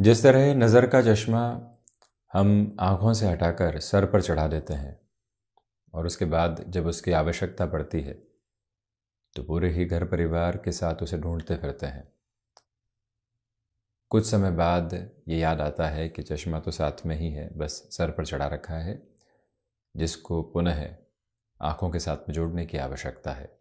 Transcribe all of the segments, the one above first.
जिस तरह नज़र का चश्मा हम आँखों से हटाकर सर पर चढ़ा देते हैं और उसके बाद जब उसकी आवश्यकता पड़ती है तो पूरे ही घर परिवार के साथ उसे ढूंढते फिरते हैं। कुछ समय बाद ये याद आता है कि चश्मा तो साथ में ही है, बस सर पर चढ़ा रखा है, जिसको पुनः आँखों के साथ में जोड़ने की आवश्यकता है।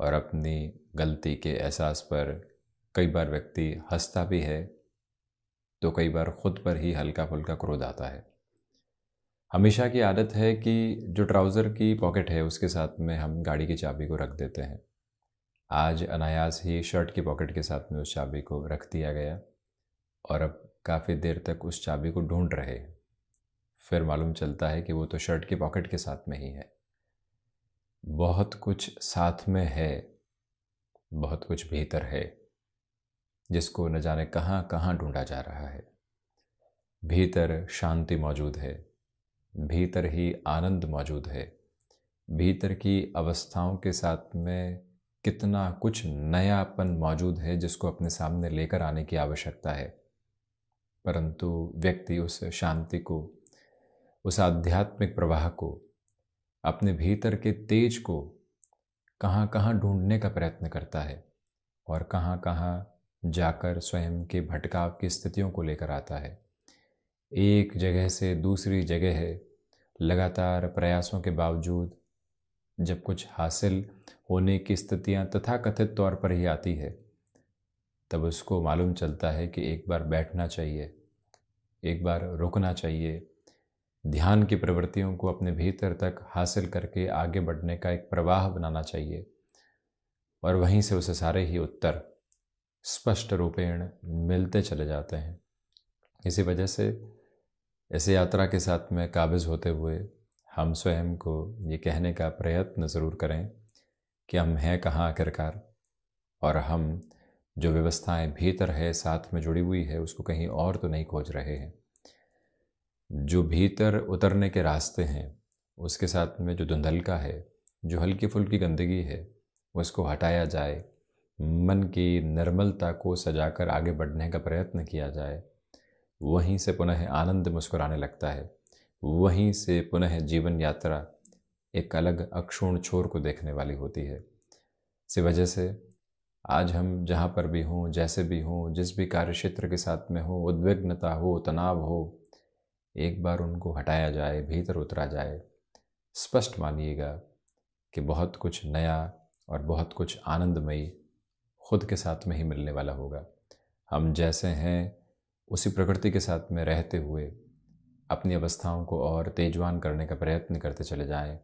और अपनी गलती के एहसास पर कई बार व्यक्ति हंसता भी है तो कई बार खुद पर ही हल्का फुल्का क्रोध आता है। हमेशा की आदत है कि जो ट्राउज़र की पॉकेट है, उसके साथ में हम गाड़ी की चाबी को रख देते हैं। आज अनायास ही शर्ट की पॉकेट के साथ में उस चाबी को रख दिया गया और अब काफ़ी देर तक उस चाबी को ढूंढ रहे फिर मालूम चलता है कि वो तो शर्ट की पॉकेट के साथ में ही है। बहुत कुछ साथ में है, बहुत कुछ भीतर है। जिसको न जाने कहाँ कहाँ ढूंढा जा रहा है। भीतर शांति मौजूद है, भीतर ही आनंद मौजूद है, भीतर की अवस्थाओं के साथ में कितना कुछ नयापन मौजूद है जिसको अपने सामने लेकर आने की आवश्यकता है। परंतु व्यक्ति उस शांति को, उस आध्यात्मिक प्रवाह को, अपने भीतर के तेज को कहाँ कहाँ ढूँढने का प्रयत्न करता है और कहाँ कहाँ जाकर स्वयं के भटकाव की स्थितियों को लेकर आता है। एक जगह से दूसरी जगह है लगातार प्रयासों के बावजूद जब कुछ हासिल होने की स्थितियाँ तथाकथित तौर पर ही आती है, तब उसको मालूम चलता है कि एक बार बैठना चाहिए, एक बार रुकना चाहिए। ध्यान की प्रवृत्तियों को अपने भीतर तक हासिल करके आगे बढ़ने का एक प्रवाह बनाना चाहिए, और वहीं से उसे सारे ही उत्तर स्पष्ट रूपेण मिलते चले जाते हैं। इसी वजह से ऐसे यात्रा के साथ में काबिज होते हुए हम स्वयं को ये कहने का प्रयत्न ज़रूर करें कि हम हैं कहाँ आखिरकार और हम जो व्यवस्थाएँ भीतर है, साथ में जुड़ी हुई है, उसको कहीं और तो नहीं खोज रहे हैं। जो भीतर उतरने के रास्ते हैं, उसके साथ में जो धुंधलका है, जो हल्की फुल्की गंदगी है, उसको हटाया जाए मन की निर्मलता को सजाकर आगे बढ़ने का प्रयत्न किया जाए, वहीं से पुनः आनंद मुस्कुराने लगता है। वहीं से पुनः जीवन यात्रा एक अलग अक्षुण छोर को देखने वाली होती है। इसी वजह से आज हम जहाँ पर भी हों, जैसे भी हों, जिस भी कार्य क्षेत्र के साथ में हो, उद्विग्नता हो, तनाव हो, एक बार उनको हटाया जाए, भीतर उतरा जाए, स्पष्ट मानिएगा कि बहुत कुछ नया और बहुत कुछ आनंदमयी खुद के साथ में ही मिलने वाला होगा। हम जैसे हैं, उसी प्रकृति के साथ में रहते हुए अपनी अवस्थाओं को और तेजवान करने का प्रयत्न करते चले जाएँ,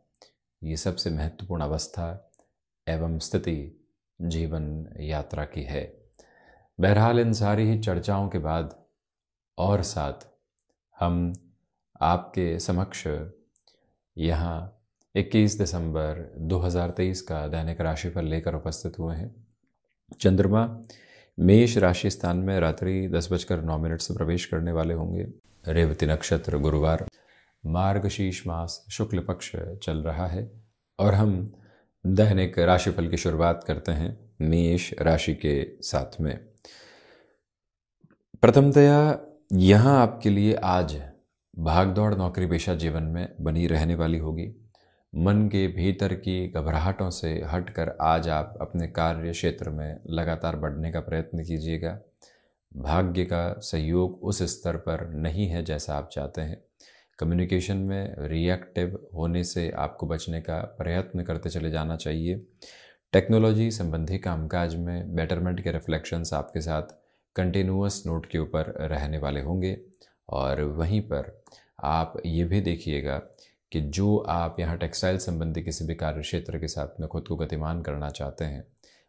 ये सबसे महत्वपूर्ण अवस्था एवं स्थिति जीवन यात्रा की है। बहरहाल, इन सारी ही चर्चाओं के बाद और साथ हम आपके समक्ष यहाँ 21 दिसंबर 2023 का दैनिक राशिफल लेकर उपस्थित हुए हैं। चंद्रमा, मेष राशि स्थान में रात्रि दस बजकर नौ मिनट से प्रवेश करने वाले होंगे। रेवती नक्षत्र, गुरुवार। मार्गशीर्ष मास, शुक्ल पक्ष चल रहा है और हम दैनिक राशिफल की शुरुआत करते हैं मेष राशि के साथ में। प्रथमतया, यहाँ आपके लिए आज भागदौड़ नौकरी पेशा जीवन में बनी रहने वाली होगी। मन के भीतर की घबराहटों से हटकर आज आप अपने कार्य क्षेत्र में लगातार बढ़ने का प्रयत्न कीजिएगा। भाग्य का सहयोग उस स्तर पर नहीं है जैसा आप चाहते हैं। कम्युनिकेशन में रिएक्टिव होने से आपको बचने का प्रयत्न करते चले जाना चाहिए। टेक्नोलॉजी संबंधी कामकाज में बेटरमेंट के रिफ्लेक्शंस आपके साथ कंटिन्यूस नोट के ऊपर रहने वाले होंगे। और वहीं पर आप ये भी देखिएगा कि जो आप यहाँ टेक्सटाइल संबंधी किसी भी कार्य क्षेत्र के साथ में खुद को गतिमान करना चाहते हैं,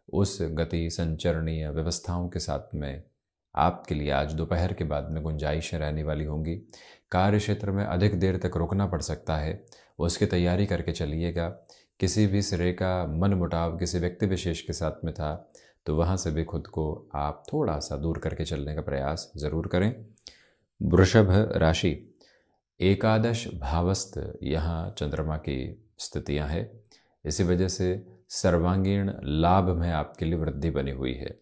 उस गति संचरणीय व्यवस्थाओं के साथ में आपके लिए आज दोपहर के बाद में गुंजाइशें रहने वाली होंगी। कार्य क्षेत्र में अधिक देर तक रुकना पड़ सकता है। उसकी तैयारी करके चलिएगा। किसी भी सिरे का मन मुटाव किसी व्यक्ति विशेष के साथ में था तो वहाँ से भी खुद को आप थोड़ा सा दूर करके चलने का प्रयास ज़रूर करें। वृषभ राशि एकादश भावस्थ यहाँ चंद्रमा की स्थितियाँ हैं। इसी वजह से सर्वांगीण लाभ में आपके लिए वृद्धि बनी हुई है।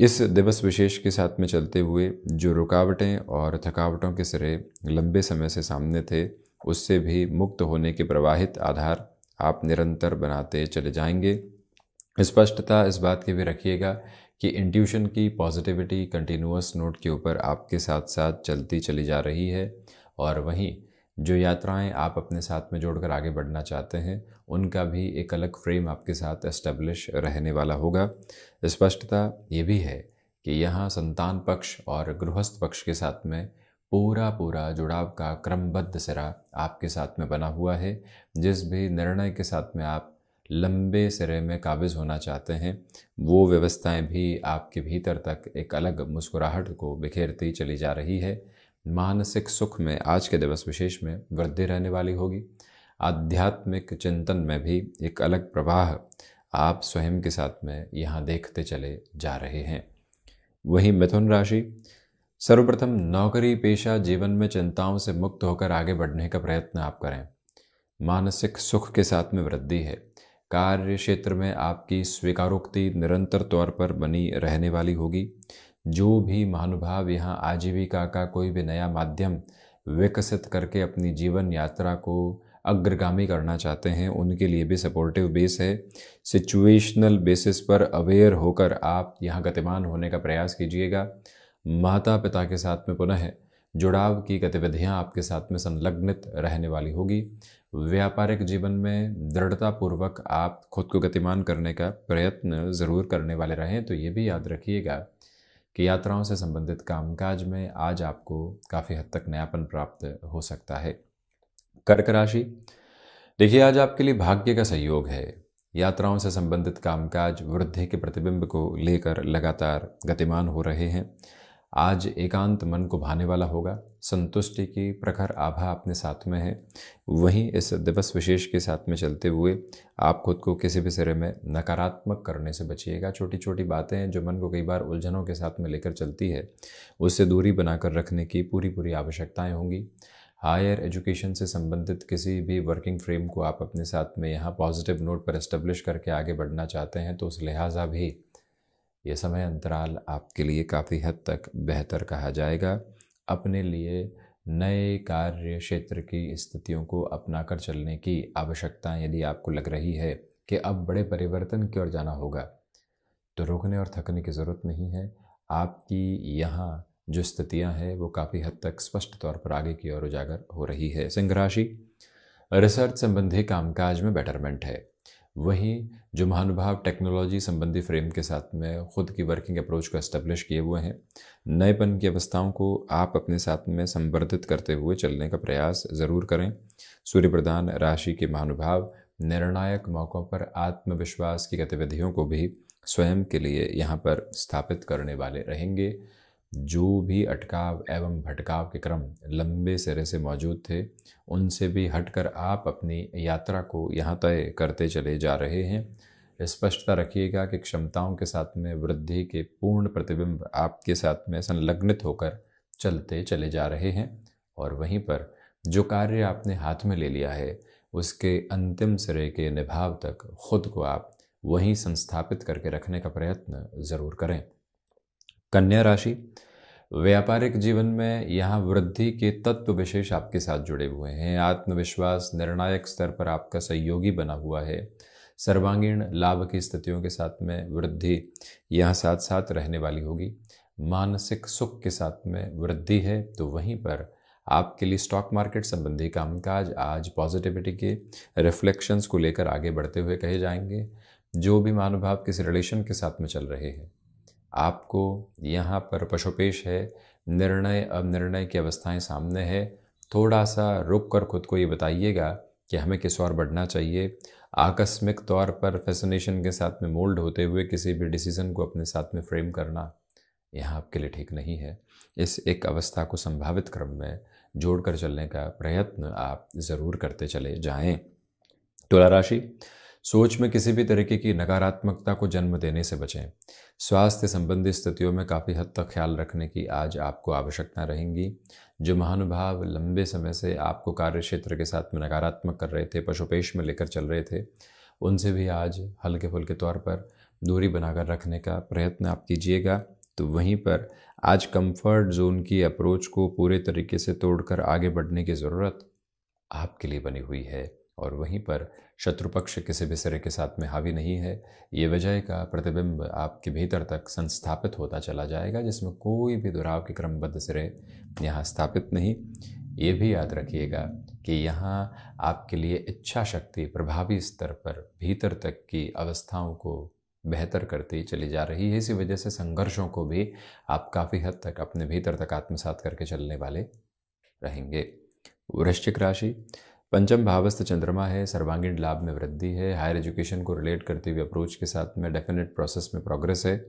इस दिवस विशेष के साथ में चलते हुए जो रुकावटें और थकावटों के सिरे लंबे समय से सामने थे, उससे भी मुक्त होने के प्रवाहित आधार आप निरंतर बनाते चले जाएँगे। स्पष्टता इस बात की भी रखिएगा कि इंट्यूशन की पॉजिटिविटी कंटिन्यूस नोट के ऊपर आपके साथ साथ चलती चली जा रही है। और वहीं जो यात्राएँ आप अपने साथ में जोड़कर आगे बढ़ना चाहते हैं, उनका भी एक अलग फ्रेम आपके साथ एस्टेब्लिश रहने वाला होगा। स्पष्टता ये भी है कि यहाँ संतान पक्ष और गृहस्थ पक्ष के साथ में पूरा पूरा जुड़ाव का क्रमबद्ध सिरा आपके साथ में बना हुआ है, जिस भी निर्णय के साथ में आप लंबे सिरे में काबिज होना चाहते हैं, वो व्यवस्थाएँ भी आपके भीतर तक एक अलग मुस्कुराहट को बिखेरती चली जा रही है। मानसिक सुख में आज के दिवस विशेष में वृद्धि रहने वाली होगी। आध्यात्मिक चिंतन में भी एक अलग प्रवाह आप स्वयं के साथ में यहाँ देखते चले जा रहे हैं। वहीं मिथुन राशि, सर्वप्रथम नौकरी पेशा जीवन में चिंताओं से मुक्त होकर आगे बढ़ने का प्रयत्न आप करें। मानसिक सुख के साथ में वृद्धि है। कार्य क्षेत्र में आपकी स्वीकारोक्ति निरंतर तौर पर बनी रहने वाली होगी। जो भी महानुभाव यहाँ आजीविका का कोई भी नया माध्यम विकसित करके अपनी जीवन यात्रा को अग्रगामी करना चाहते हैं, उनके लिए भी सपोर्टिव बेस है। सिचुएशनल बेसिस पर अवेयर होकर आप यहाँ गतिमान होने का प्रयास कीजिएगा। माता पिता के साथ में पुनः जुड़ाव की गतिविधियाँ आपके साथ में संलग्नित रहने वाली होगी। व्यापारिक जीवन में दृढ़तापूर्वक आप खुद को गतिमान करने का प्रयत्न ज़रूर करने वाले रहें तो ये भी याद रखिएगा। कि यात्राओं से संबंधित कामकाज में आज आपको काफ़ी हद तक नयापन प्राप्त हो सकता है। कर्क राशि, देखिए, आज आपके लिए भाग्य का सहयोग है। यात्राओं से संबंधित कामकाज, वृद्धि के प्रतिबिंब को लेकर लगातार गतिमान हो रहे हैं। आज एकांत मन को भाने वाला होगा। संतुष्टि की प्रखर आभा अपने साथ में है। वहीं इस दिवस विशेष के साथ में चलते हुए आप खुद को किसी भी सिरे में नकारात्मक करने से बचिएगा। छोटी छोटी बातें हैं जो मन को कई बार उलझनों के साथ में लेकर चलती है, उससे दूरी बनाकर रखने की पूरी पूरी आवश्यकताएँ होंगी। हायर एजुकेशन से संबंधित किसी भी वर्किंग फ्रेम को आप अपने साथ में यहाँ पॉजिटिव नोट पर इस्टेब्लिश करके आगे बढ़ना चाहते हैं तो उस लिहाजा भी ये समय अंतराल आपके लिए काफ़ी हद तक बेहतर कहा जाएगा। अपने लिए नए कार्य क्षेत्र की स्थितियों को अपनाकर चलने की आवश्यकता यदि आपको लग रही है कि अब बड़े परिवर्तन की ओर जाना होगा तो रोकने और थकने की ज़रूरत नहीं है। आपकी यहाँ जो स्थितियाँ हैं, वो काफ़ी हद तक स्पष्ट तौर पर आगे की ओर उजागर हो रही है। सिंह राशि, रिसर्च संबंधी कामकाज में बेटरमेंट है। वहीं जो महानुभाव टेक्नोलॉजी संबंधी फ्रेम के साथ में खुद की वर्किंग अप्रोच को एस्टेब्लिश किए हुए हैं, नएपन की अवस्थाओं को आप अपने साथ में संवर्धित करते हुए चलने का प्रयास ज़रूर करें। सूर्य प्रधान राशि के महानुभाव निर्णायक मौक़ों पर आत्मविश्वास की गतिविधियों को भी स्वयं के लिए यहाँ पर स्थापित करने वाले रहेंगे। जो भी अटकाव एवं भटकाव के क्रम लंबे सिरे से मौजूद थे, उनसे भी हटकर आप अपनी यात्रा को यहाँ तय करते चले जा रहे हैं। स्पष्टता रखिएगा कि क्षमताओं के साथ में वृद्धि के पूर्ण प्रतिबिंब आपके साथ में संलग्नित होकर चलते चले जा रहे हैं और वहीं पर जो कार्य आपने हाथ में ले लिया है, उसके अंतिम सिरे के निभाव तक खुद को आप वहीं संस्थापित करके रखने का प्रयत्न ज़रूर करें। कन्या राशि व्यापारिक जीवन में यहाँ वृद्धि के तत्व विशेष आपके साथ जुड़े हुए हैं। आत्मविश्वास निर्णायक स्तर पर आपका सहयोगी बना हुआ है। सर्वांगीण लाभ की स्थितियों के साथ में वृद्धि यहाँ साथ साथ रहने वाली होगी। मानसिक सुख के साथ में वृद्धि है तो वहीं पर आपके लिए स्टॉक मार्केट संबंधी कामकाज आज पॉजिटिविटी के रिफ्लेक्शंस को लेकर आगे बढ़ते हुए कहे जाएँगे। जो भी मानुभाव किसी रिलेशन के साथ में चल रहे हैं। आपको यहाँ पर पशुपेश है, निर्णय अब निर्णय की अवस्थाएँ सामने है। थोड़ा सा रुक कर खुद को ये बताइएगा कि हमें किस और बढ़ना चाहिए। आकस्मिक तौर पर फैसिनेशन के साथ में मोल्ड होते हुए किसी भी डिसीज़न को अपने साथ में फ्रेम करना यह आपके लिए ठीक नहीं है। इस एक अवस्था को संभावित क्रम में जोड़कर चलने का प्रयत्न आप ज़रूर करते चले जाएँ। तुला राशि सोच में किसी भी तरीके की नकारात्मकता को जन्म देने से बचें। स्वास्थ्य संबंधी स्थितियों में काफ़ी हद तक ख्याल रखने की आज आपको आवश्यकता रहेंगी। जो महानुभाव लंबे समय से आपको कार्य क्षेत्र के साथ में नकारात्मक कर रहे थे, पशुपेश में लेकर चल रहे थे, उनसे भी आज हल्के फुल्के तौर पर दूरी बनाकर रखने का प्रयत्न आप कीजिएगा। तो वहीं पर आज कंफर्ट जोन की अप्रोच को पूरे तरीके से तोड़कर आगे बढ़ने की ज़रूरत आपके लिए बनी हुई है। और वहीं पर शत्रुपक्ष किसी भी सिरे के साथ में हावी नहीं है। ये वजह का प्रतिबिंब आपके भीतर तक संस्थापित होता चला जाएगा, जिसमें कोई भी दुराव के क्रमबद्ध सिरे यहाँ स्थापित नहीं। ये भी याद रखिएगा कि यहाँ आपके लिए इच्छा शक्ति प्रभावी स्तर पर भीतर तक की अवस्थाओं को बेहतर करती चली जा रही है। इसी वजह से संघर्षों को भी आप काफ़ी हद तक अपने भीतर तक आत्मसात करके चलने वाले रहेंगे। वृश्चिक राशि पंचम भावस्थ चंद्रमा है, सर्वांगीण लाभ में वृद्धि है हायर एजुकेशन को रिलेट करते हुए अप्रोच के साथ में डेफिनेट प्रोसेस में प्रोग्रेस है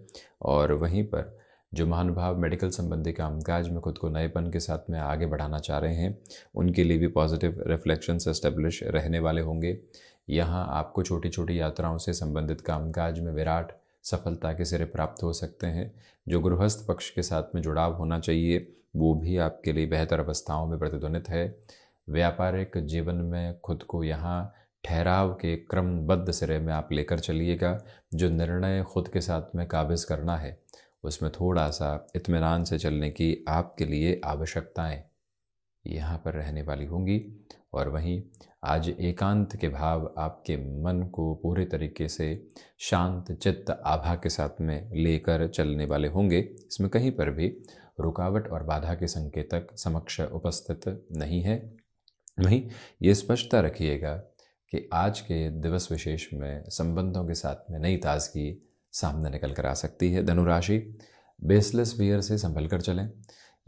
और वहीं पर जो महानुभाव मेडिकल संबंधी कामकाज में खुद को नएपन के साथ में आगे बढ़ाना चाह रहे हैं, उनके लिए भी पॉजिटिव रिफ्लेक्शंस एस्टेब्लिश रहने वाले होंगे। यहाँ आपको छोटी छोटी यात्राओं से संबंधित कामकाज में विराट सफलता के सिरे प्राप्त हो सकते हैं। जो गृहस्थ पक्ष के साथ में जुड़ाव होना चाहिए, वो भी आपके लिए बेहतर अवस्थाओं में प्रतिध्वनित है। व्यापारिक जीवन में खुद को यहाँ ठहराव के क्रमबद्ध सिरे में आप लेकर चलिएगा, जो निर्णय खुद के साथ में काबिज करना है। उसमें थोड़ा सा इत्मीनान से चलने की आपके लिए आवश्यकताएँ यहाँ पर रहने वाली होंगी, और वहीं आज एकांत के भाव आपके मन को पूरे तरीके से शांत, चित्त, आभा के साथ में लेकर चलने वाले होंगे। इसमें कहीं पर भी रुकावट और बाधा के संकेतक समक्ष उपस्थित नहीं है। वहीं ये स्पष्टता रखिएगा कि आज के दिवस विशेष में संबंधों के साथ में नई ताजगी सामने निकल कर आ सकती है। धनुराशि, बेसलेस वियर से संभल कर चलें।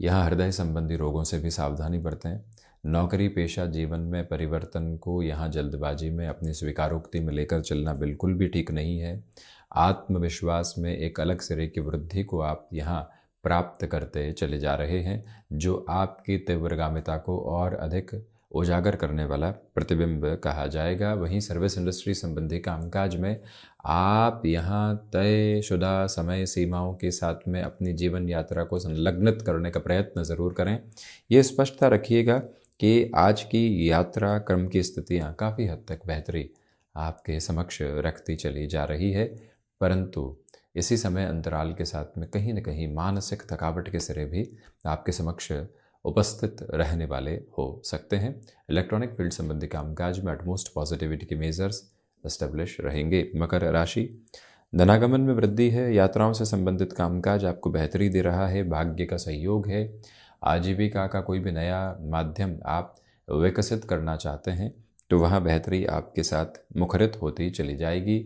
यहाँ हृदय संबंधी रोगों से भी सावधानी बरतें। नौकरी, पेशा, जीवन में परिवर्तन को यहाँ जल्दबाजी में अपनी स्वीकारोक्ति में लेकर चलना बिल्कुल भी ठीक नहीं है। आत्मविश्वास में एक अलग सिरे की वृद्धि को आप यहाँ प्राप्त करते चले जा रहे हैं, जो आपकी तीव्रगामिता को और अधिक उजागर करने वाला प्रतिबिंब कहा जाएगा। वहीं सर्विस इंडस्ट्री संबंधी कामकाज में आप यहाँ तयशुदा समय सीमाओं के साथ में अपनी जीवन यात्रा को संलग्नित करने का प्रयत्न ज़रूर करें। ये स्पष्टता रखिएगा कि आज की यात्रा क्रम की स्थितियाँ काफ़ी हद तक बेहतरी आपके समक्ष रखती चली जा रही है, परंतु इसी समय अंतराल के साथ में कहीं न कहीं मानसिक थकावट के सिरे भी आपके समक्ष उपस्थित रहने वाले हो सकते हैं। इलेक्ट्रॉनिक फ़ील्ड संबंधी कामकाज में एटमोस्ट पॉजिटिविटी के मेजर्स एस्टेब्लिश रहेंगे। मकर राशि, धनागमन में वृद्धि है। यात्राओं से संबंधित कामकाज आपको बेहतरी दे रहा है। भाग्य का सहयोग है। आजीविका का कोई भी नया माध्यम आप विकसित करना चाहते हैं तो वहाँ बेहतरी आपके साथ मुखरित होती चली जाएगी।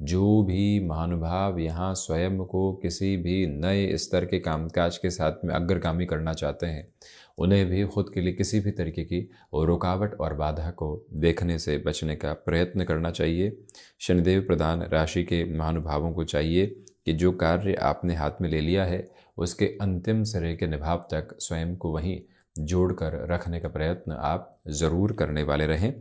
जो भी महानुभाव यहाँ स्वयं को किसी भी नए स्तर के कामकाज के साथ में अग्रगामी करना चाहते हैं, उन्हें भी खुद के लिए किसी भी तरीके की रुकावट और बाधा को देखने से बचने का प्रयत्न करना चाहिए। शनिदेव प्रधान राशि के महानुभावों को चाहिए कि जो कार्य आपने हाथ में ले लिया है, उसके अंतिम सिरे के निभाव तक स्वयं को वहीं जोड़कर रखने का प्रयत्न आप ज़रूर करने वाले रहें।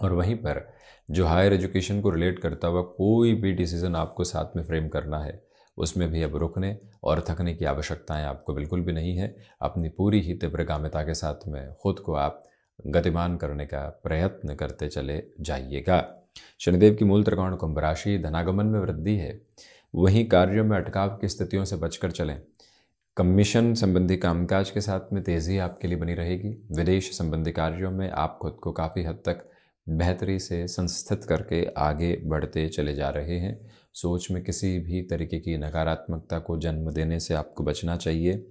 और वहीं पर जो हायर एजुकेशन को रिलेट करता हुआ कोई भी डिसीज़न आपको साथ में फ्रेम करना है, उसमें भी अब रुकने और थकने की आवश्यकताएँ आपको बिल्कुल भी नहीं है। अपनी पूरी ही तीव्रगामिता के साथ में खुद को आप गतिमान करने का प्रयत्न करते चले जाइएगा। शनिदेव की मूल त्रिकोण कुंभ राशि धनागमन में वृद्धि है। वहीं कार्यों में अटकाव की स्थितियों से बचकर चलें। कमीशन संबंधी कामकाज के साथ में तेज़ी आपके लिए बनी रहेगी। विदेश संबंधी कार्यों में आप खुद को काफ़ी हद तक बेहतरी से संस्थित करके आगे बढ़ते चले जा रहे हैं। सोच में किसी भी तरीके की नकारात्मकता को जन्म देने से आपको बचना चाहिए।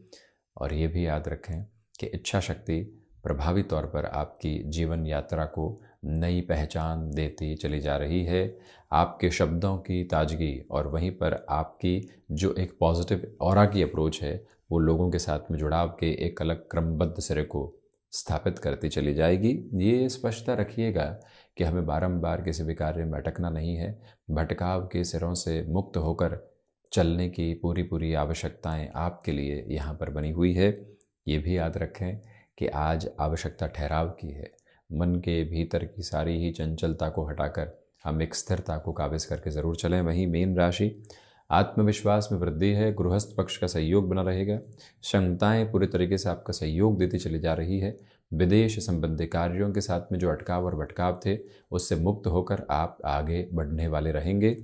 और ये भी याद रखें कि इच्छा शक्ति प्रभावी तौर पर आपकी जीवन यात्रा को नई पहचान देती चली जा रही है। आपके शब्दों की ताजगी और वहीं पर आपकी जो एक पॉजिटिव और की अप्रोच है, वो लोगों के साथ में जुड़ाव के एक अलग क्रमबद्ध सिरे को स्थापित करती चली जाएगी। ये स्पष्टता रखिएगा कि हमें बारंबार किसी भी कार्य में भटकना नहीं है। भटकाव के सिरों से मुक्त होकर चलने की पूरी पूरी आवश्यकताएँ आपके लिए यहाँ पर बनी हुई है। ये भी याद रखें कि आज आवश्यकता ठहराव की है। मन के भीतर की सारी ही चंचलता को हटाकर हम एक स्थिरता को काबिज करके ज़रूर चलें। वहीं मेन राशि आत्मविश्वास में वृद्धि है, गृहस्थ पक्ष का सहयोग बना रहेगा। क्षमताएँ पूरे तरीके से आपका सहयोग देती चली जा रही है। विदेश संबंधी कार्यों के साथ में जो अटकाव और भटकाव थे, उससे मुक्त होकर आप आगे बढ़ने वाले रहेंगे।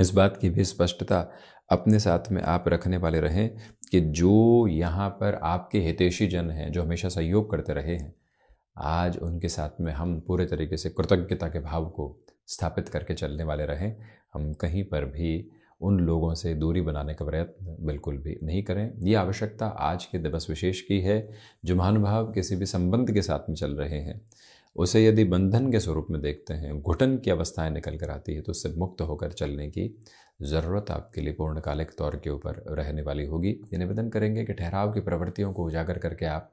इस बात की भी स्पष्टता अपने साथ में आप रखने वाले रहें कि जो यहाँ पर आपके हितेशी जन हैं, जो हमेशा सहयोग करते रहे हैं, आज उनके साथ में हम पूरे तरीके से कृतज्ञता के भाव को स्थापित करके चलने वाले रहें। हम कहीं पर भी उन लोगों से दूरी बनाने का प्रयत्न बिल्कुल भी नहीं करें। ये आवश्यकता आज के दिवस विशेष की है, जो महानुभाव किसी भी संबंध के साथ में चल रहे हैं। उसे यदि बंधन के स्वरूप में देखते हैं, घुटन की अवस्थाएँ निकल कर आती है तो उससे मुक्त होकर चलने की ज़रूरत आपके लिए पूर्णकालिक तौर के ऊपर रहने वाली होगी। ये निवेदन करेंगे कि ठहराव की प्रवृत्तियों को उजागर करके आप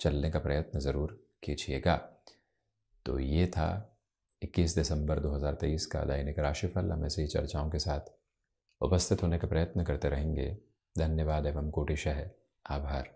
चलने का प्रयत्न ज़रूर कीजिएगा। तो ये था 21 दिसंबर 2023 का दैनिक राशिफल। हम ऐसे ही चर्चाओं के साथ उपस्थित होने का प्रयत्न करते रहेंगे। धन्यवाद एवं कोटिशाह आभार।